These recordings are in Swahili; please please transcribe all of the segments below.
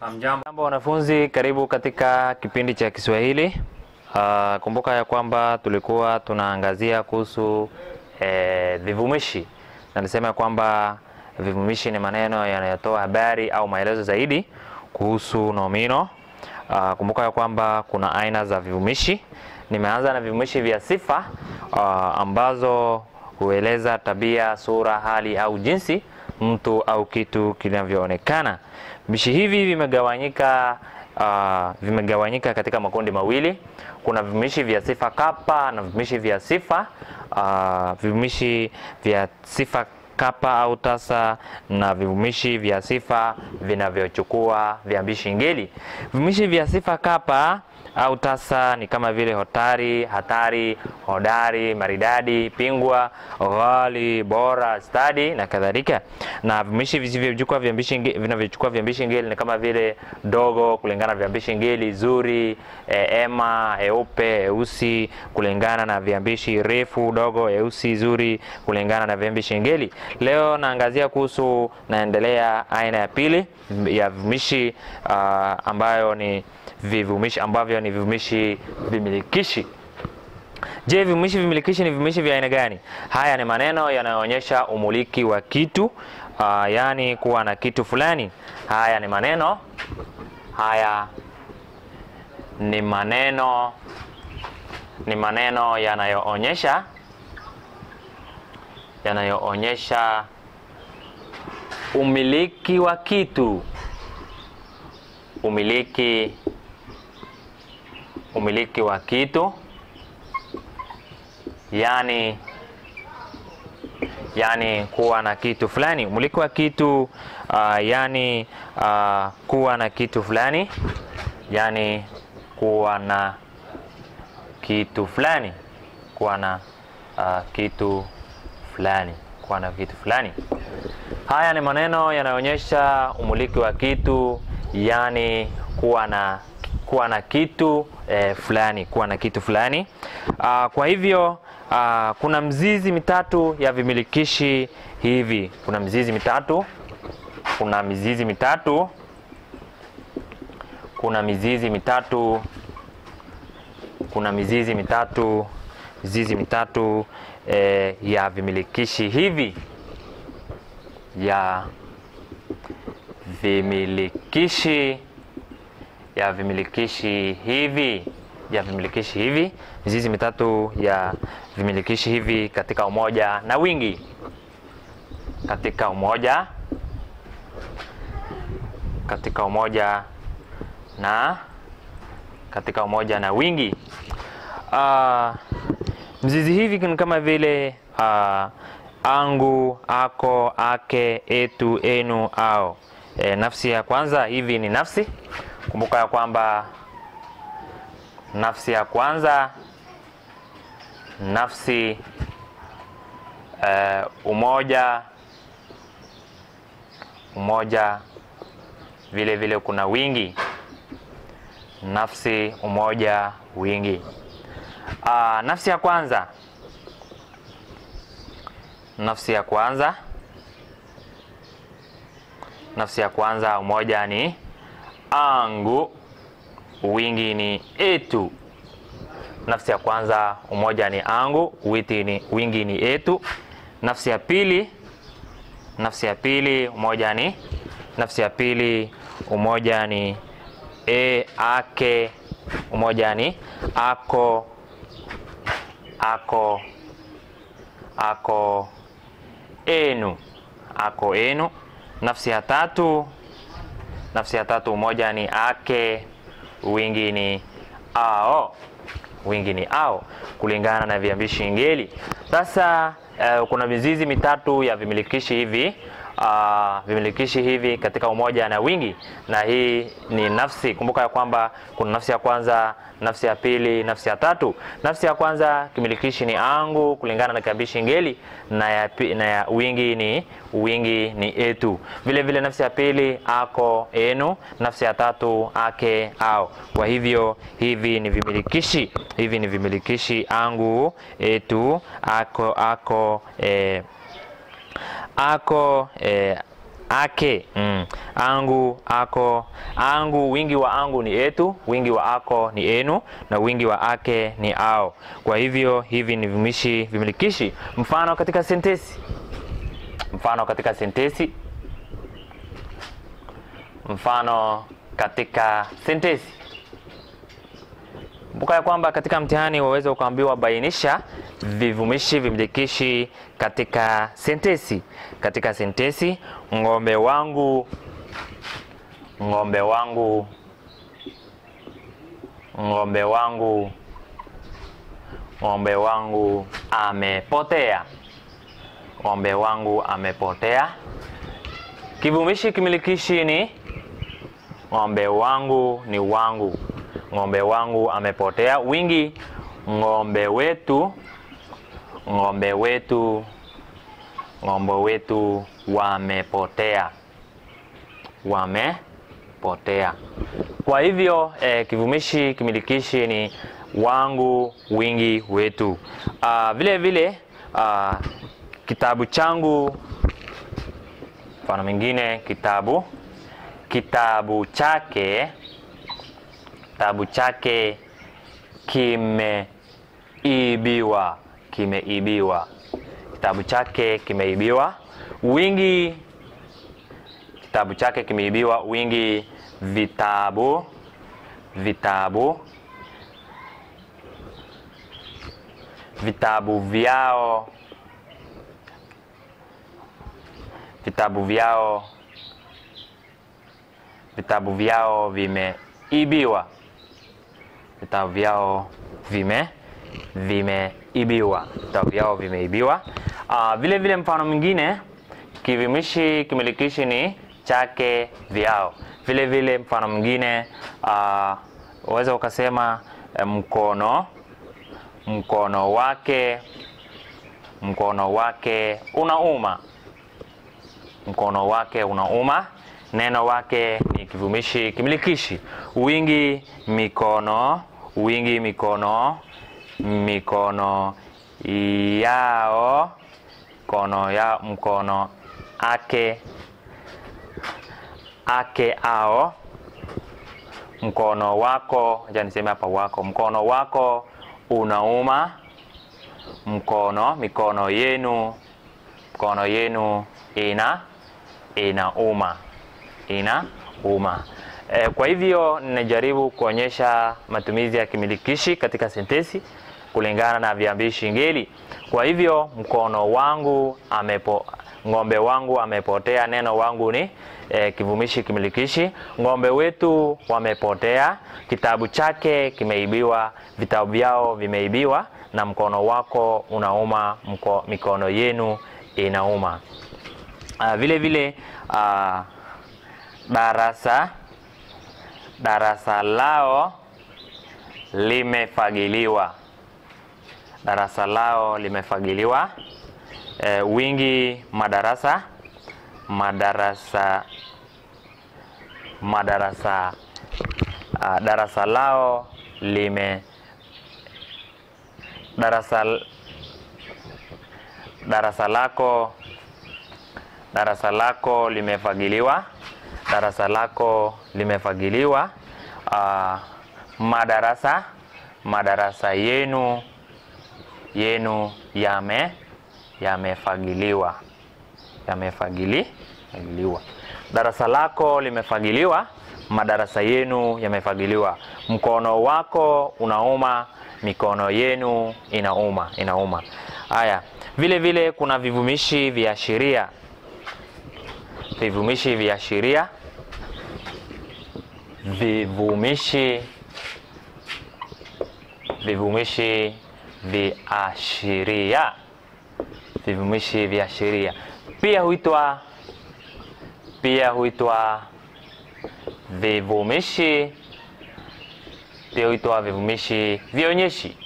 Hamjambo wanafunzi, karibu katika kipindi cha Kiswahili. Uh, kumbuka ya kwamba tulikuwa tunaangazia kuhusu eh, vivumishi. na nisema kwamba vivumishi ni maneno yanayotoa habari au maelezo zaidi kuhusu nomino. Uh, kumbuka ya kwamba kuna aina za vivumishi. Nimeanza na vivumishi vya sifa uh, ambazo hueleza tabia, sura, hali au jinsi mtu au kitu kinavyoonekana. Vivumishi hivi vimegawanyika uh, vimegawanyika katika makundi mawili. Kuna vivumishi vya sifa kapa na vivumishi vya sifa uh, vivumishi vya sifa kapa au tasa na vivumishi vya sifa vinavyochukua viambishi ngeli. Vivumishi vya sifa kapa au tasa ni kama vile hotari, hatari, hodari, maridadi, pingwa, ghali, bora, stadi na kadhalika. Na vivumishi visivyochukua viambishi vinavyochukua viambishi ngeli ni kama vile dogo kulingana na viambishi ngeli, zuri, e, ema, eupe, eusi kulingana na viambishi refu, dogo, eusi, zuri kulingana na viambishi ngeli. Leo naangazia kuhusu, naendelea aina ya pili ya vivumishi uh, ambayo ni vivumishi ambavyo ni vivumishi vimilikishi. Je, vivumishi vimilikishi ni vivumishi vya aina gani? Haya ni maneno yanayoonyesha umiliki wa kitu uh, yaani kuwa na kitu fulani. Haya ni maneno haya ni maneno ni maneno yanayoonyesha yanayoonyesha umiliki wa kitu umiliki umiliki wa kitu yani yani kuwa na kitu fulani. Umiliki wa kitu uh, yani uh, kuwa na kitu fulani yani kuwa na kitu fulani kuwa na uh, kitu fulani kuwa na kitu fulani. Haya ni maneno yanayoonyesha umiliki wa kitu yani kuwa na kuwa na kitu eh, fulani kuwa na kitu fulani. Uh, kwa hivyo uh, kuna mzizi mitatu ya vimilikishi hivi. Kuna mizizi mitatu kuna mizizi mitatu kuna mizizi mitatu kuna mizizi mitatu mizizi mitatu eh, ya vimilikishi hivi. Ya vimilikishi ya vimilikishi hivi ya vimilikishi hivi mizizi mitatu ya vimilikishi hivi katika umoja na wingi. Katika umoja katika umoja na katika umoja na wingi. Uh, mzizi hivi ni kama vile uh, angu ako ake etu enu ao. E, nafsi ya kwanza hivi ni nafsi kumbuka ya kwamba nafsi ya kwanza nafsi uh, umoja umoja vile vile kuna wingi. Nafsi umoja wingi. Uh, nafsi ya kwanza. Nafsi ya kwanza. Nafsi ya kwanza umoja ni angu wingi ni etu nafsi ya kwanza umoja ni angu witi ni wingi ni etu nafsi ya pili nafsi ya pili umoja ni nafsi ya pili umoja ni e ake umoja ni ako ako ako enu. Ako enu. Nafsi ya tatu nafsi ya tatu umoja ni ake wingi ni ao. Wingi ni ao kulingana na viambishi ngeli. Sasa uh, kuna mizizi mitatu ya vimilikishi hivi uh, vimilikishi hivi katika umoja na wingi. Na hii ni nafsi. Kumbuka ya kwamba kuna nafsi ya kwanza nafsi ya pili nafsi ya tatu. Nafsi ya kwanza kimilikishi ni angu kulingana na kiambishi ngeli. Na ya, na ya wingi ni wingi ni etu. Vile vile nafsi ya pili ako enu. Nafsi ya tatu ake au kwa hivyo hivi ni vimilikishi. Hivi ni vimilikishi angu etu ako ako eh, ako eh, ake mm. angu ako angu wingi wa angu ni etu wingi wa ako ni enu na wingi wa ake ni ao. Kwa hivyo hivi ni vimishi vimilikishi. Mfano katika sentesi mfano katika sentesi mfano katika sentesi kumbuka ya kwamba katika mtihani waweza ukaambiwa bainisha vivumishi vimilikishi katika sentesi katika sentesi ng'ombe wangu ng'ombe wangu ng'ombe wangu ng'ombe wangu amepotea. Ng'ombe wangu amepotea. Kivumishi kimilikishi ni ng'ombe wangu ni wangu ng'ombe wangu amepotea. Wingi ng'ombe wetu ng'ombe wetu ng'ombe wetu wamepotea. Wamepotea. Kwa hivyo eh, kivumishi kimilikishi ni wangu wingi wetu. Uh, vile vile uh, kitabu changu mfano mwingine kitabu kitabu chake kitabu chake kimeibiwa kimeibiwa. Kitabu chake kimeibiwa wingi kitabu chake kimeibiwa wingi. Vitabu vitabu vitabu vyao vitabu vyao vitabu vyao vimeibiwa vitabu vyao vime vimeibiwa. Vitabu vyao vimeibiwa. Uh, vile vile mfano mwingine kivimishi kimilikishi ni chake vyao. Vile vile mfano mwingine uh, ukasema eh, mkono mkono wake mkono wake unauma. Mkono wake unauma neno wake ni kivumishi kimilikishi. Wingi mikono wingi mikono mikono yao mkono ya mkono ake ake ao. Mkono wako acha niseme hapa wako. Mkono wako unauma. Mkono mikono yenu mkono yenu ina inauma ina uma. E, kwa hivyo ninajaribu kuonyesha matumizi ya kimilikishi katika sentensi kulingana na viambishi ngeli. Kwa hivyo mkono wangu amepo ng'ombe wangu amepotea neno wangu ni e, kivumishi kimilikishi. Ng'ombe wetu wamepotea kitabu chake kimeibiwa vitabu vyao vimeibiwa na mkono wako unauma mko, mikono yenu inauma. Uh, vile vile uh, darasa darasa lao limefagiliwa. Darasa lao limefagiliwa. E, wingi madarasa madarasa madarasa uh, darasa lao lime darasa darasa lako darasa lako limefagiliwa darasa lako limefagiliwa uh, madarasa madarasa yenu yenu yame yamefagiliwa yamefagili fagiliwa darasa lako limefagiliwa madarasa yenu yamefagiliwa. Mkono wako unauma mikono yenu inauma inauma. Haya vile vile kuna vivumishi viashiria vivumishi viashiria vivumishi vivumishi viashiria. Vivumishi viashiria. Pia huitwa pia huitwa vivumishi pia huitwa vivumishi vionyeshi.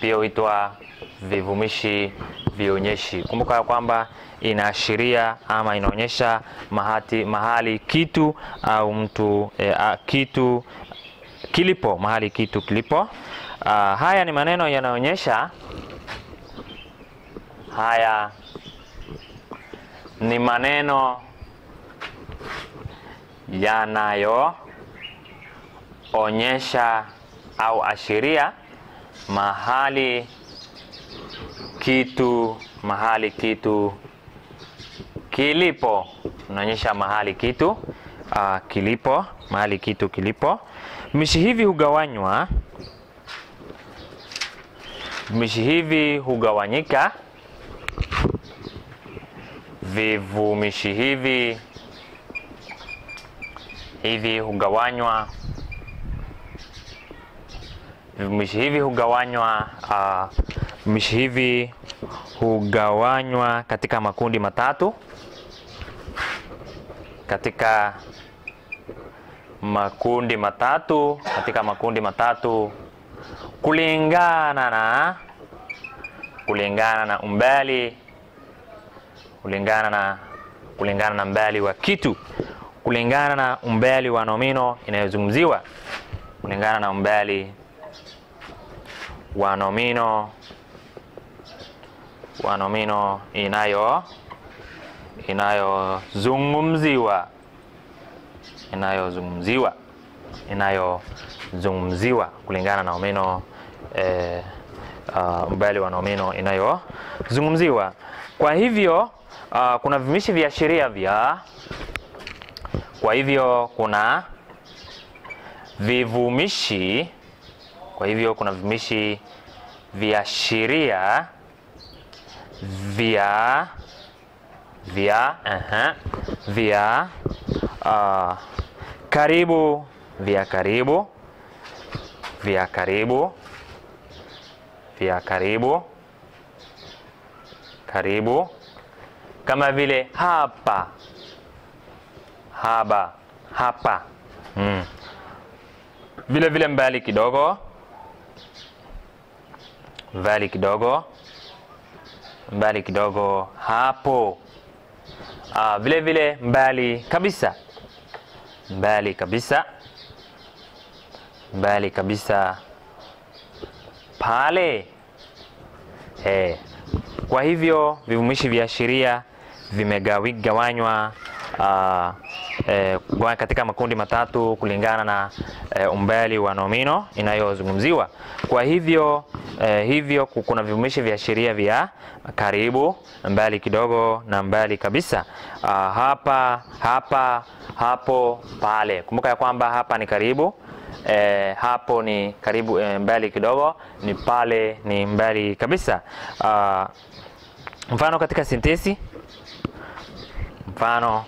Pia huitwa vivumishi vionyeshi. Kumbuka ya kwamba inaashiria ama inaonyesha mahati, mahali kitu au mtu e, a, kitu kilipo mahali kitu kilipo. A, haya ni maneno yanayoonyesha haya ni maneno yanayoonyesha au ashiria mahali kitu mahali kitu kilipo, unaonyesha mahali kitu uh, kilipo, mahali kitu kilipo. Vimishi hivi hugawanywa, vimishi hivi hugawanyika, vivumishi hivi hivi hugawanywa, vivumishi hivi hugawanywa uh, vivumishi hivi hugawanywa katika makundi matatu. Katika makundi matatu katika makundi matatu kulingana na kulingana na umbali kulingana na kulingana na umbali wa kitu. Kulingana na umbali wa nomino inayozungumziwa. Kulingana na umbali wa nomino wa nomino inayo inayozungumziwa inayozungumziwa inayozungumziwa kulingana na nomino eh, uh, umbali wa nomino inayozungumziwa. Kwa hivyo uh, kuna vivumishi viashiria vya kwa hivyo kuna vivumishi kwa hivyo kuna vivumishi viashiria vya via uh-huh, vya uh, karibu via karibu via karibu via karibu karibu kama vile hapa haba hapa mm. vile vile mbali kidogo mbali kidogo mbali kidogo hapo. Ah, vile vile mbali kabisa. Mbali kabisa. Mbali kabisa. Pale. Eh. Kwa hivyo vivumishi viashiria vimegawanywa uh, eh, katika makundi matatu kulingana na eh, umbali wa nomino inayozungumziwa. Kwa hivyo eh, hivyo kuna vivumishi vya sheria vya karibu, mbali kidogo na mbali kabisa. Uh, hapa, hapa, hapo, pale. Kumbuka ya kwamba hapa ni karibu eh, hapo ni karibu eh, mbali kidogo, ni pale ni mbali kabisa. Uh, mfano katika sintesi, mfano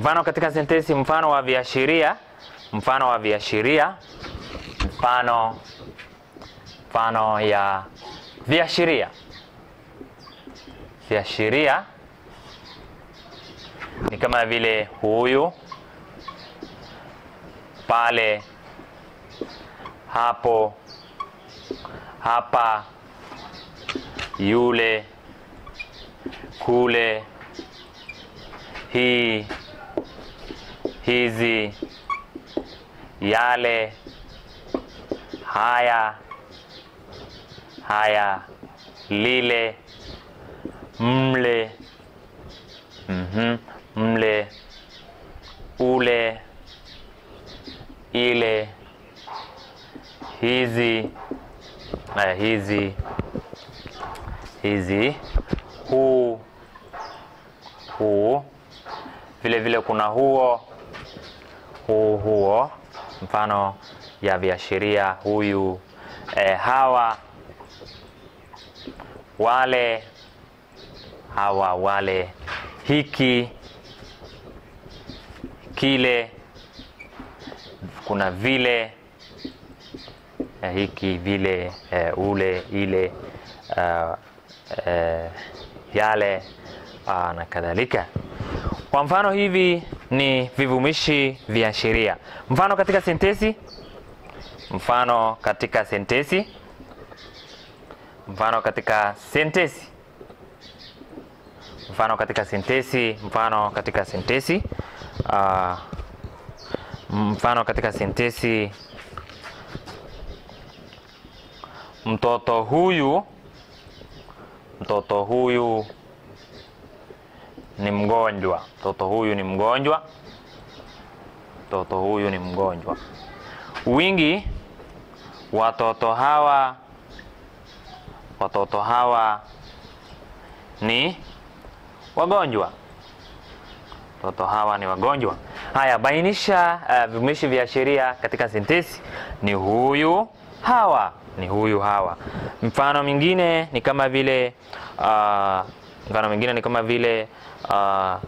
mfano katika sentensi, mfano wa viashiria, mfano wa viashiria, mfano mfano ya viashiria. Viashiria ni kama vile huyu, pale, hapo, hapa, yule, kule, hii hizi, yale, haya, haya, lile, mle, mhm, mle, ule, ile, hizi, haya, hizi, hizi, huu, huu, vile vile kuna huo huu huo, mfano ya viashiria huyu, e, hawa, wale, hawa, wale, hiki, kile, kuna vile, e, hiki, vile, e, ule, ile, uh, e, yale, uh, na kadhalika. Kwa mfano hivi ni vivumishi viashiria. Mfano katika sentesi, mfano katika sentesi, mfano katika sentesi, mfano katika sentesi, mfano katika sentesi uh, mfano katika sentesi mtoto huyu mtoto huyu ni mgonjwa. Mtoto huyu ni mgonjwa. Mtoto huyu ni mgonjwa. Wingi watoto hawa watoto hawa ni wagonjwa. Watoto hawa ni wagonjwa. Haya, bainisha uh, vivumishi viashiria katika sentensi. Ni huyu, hawa. Ni huyu, hawa. Mfano mwingine ni kama vile uh, mfano mwingine ni kama vile uh,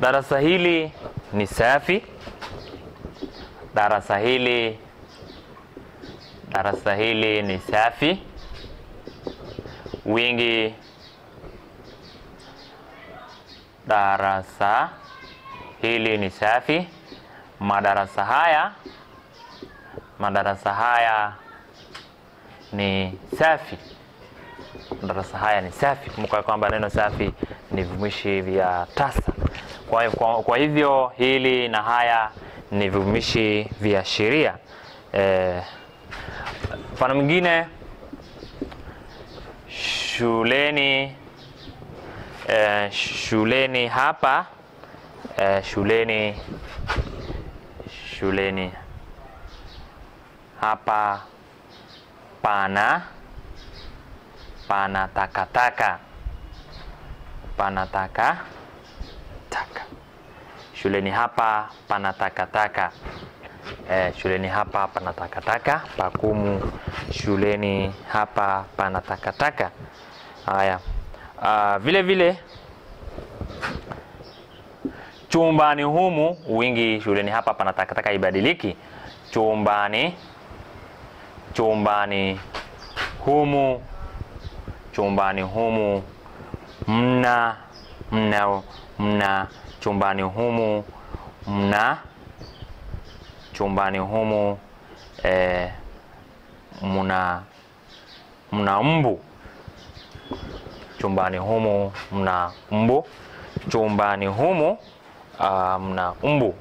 darasa hili ni safi. Darasa hili darasa hili ni safi. Wingi darasa hili ni safi. Madarasa haya madarasa haya ni safi. Madarasa haya ni safi. Kumbuka kwamba neno safi ni vivumishi vya tasa. Kwa, kwa, kwa hivyo hili na haya ni vivumishi vya Mfano e, mwingine shuleni e, shuleni hapa e, shuleni shuleni. Hapa pana pana takataka. Pana taka taka shuleni hapa pana takataka. E, shuleni hapa pana takataka. Pakumu shuleni hapa pana takataka. Haya. Uh, vile vile chumbani humu wingi shuleni hapa pana takataka ibadiliki. Chumbani chumbani humu chumbani humu mna mna mna chumbani humu mna chumbani humu e, mna mna mbu. Chumbani humu mna mbu. Chumbani humu mna mbu.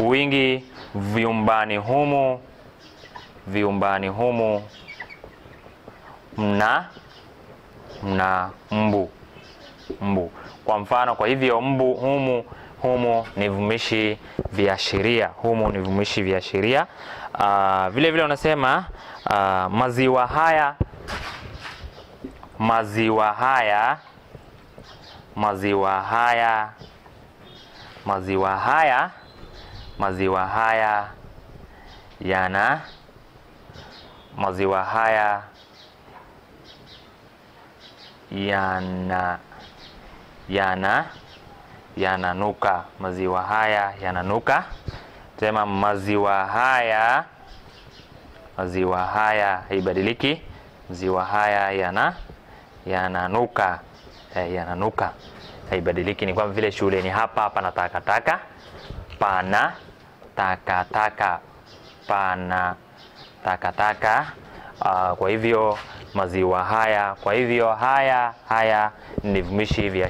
Wingi vyumbani humu vyumbani humu mna mna mbu. Mbu. Kwa mfano kwa hivyo mbu humu humu ni vumishi viashiria humu ni vumishi viashiria uh, vile vile unasema uh, maziwa haya maziwa haya maziwa haya maziwa haya maziwa haya yana maziwa haya yana yana yananuka. Maziwa haya yananuka. Tema maziwa haya maziwa haya haibadiliki. Maziwa haya yana yananuka. Eh, yananuka haibadiliki ni kwamba vile shule ni hapa pana takataka pana takataka pana takataka uh, kwa hivyo maziwa haya kwa hivyo haya haya ni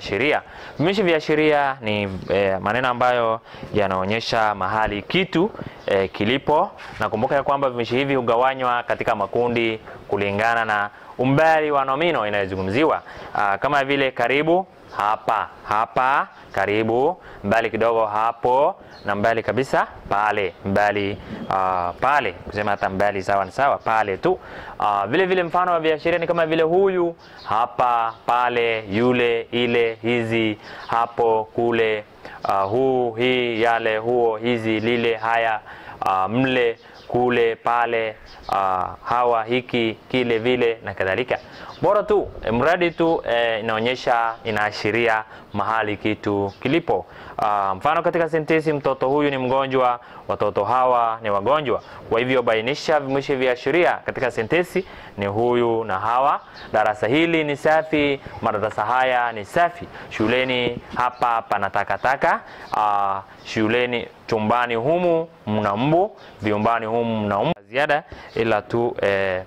sheria. viashiria vya viashiria ni e, maneno ambayo yanaonyesha mahali kitu e, kilipo na kumbuka ya kwamba vimishi hivi hugawanywa katika makundi kulingana na umbali wa nomino inayozungumziwa. Uh, kama vile karibu hapa hapa karibu mbali kidogo hapo na mbali kabisa pale mbali uh, pale. Kusema hata mbali sawa ni sawa pale tu. Uh, vile vile mfano wa viashiria ni kama vile huyu hapa pale yule ile hizi hapo kule uh, huu hii yale huo hizi lile haya uh, mle kule pale uh, hawa hiki kile vile na kadhalika bora tu eh, mradi tu eh, inaonyesha inaashiria mahali kitu kilipo. Ah, mfano katika sentensi mtoto huyu ni mgonjwa, watoto hawa ni wagonjwa. Kwa hivyo bainisha vimuishi viashiria katika sentensi ni huyu na hawa. Darasa hili ni safi, madarasa haya ni safi. Shuleni hapa pana takataka. uh, shuleni chumbani humu mna mbu, vyumbani humu mna mbu. Ziada ila tu eh,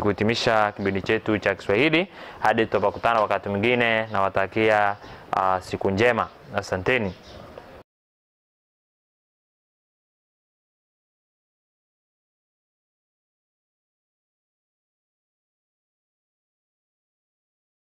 kuhitimisha kipindi chetu cha Kiswahili hadi tutapokutana wakati mwingine, nawatakia uh, siku njema. Asanteni.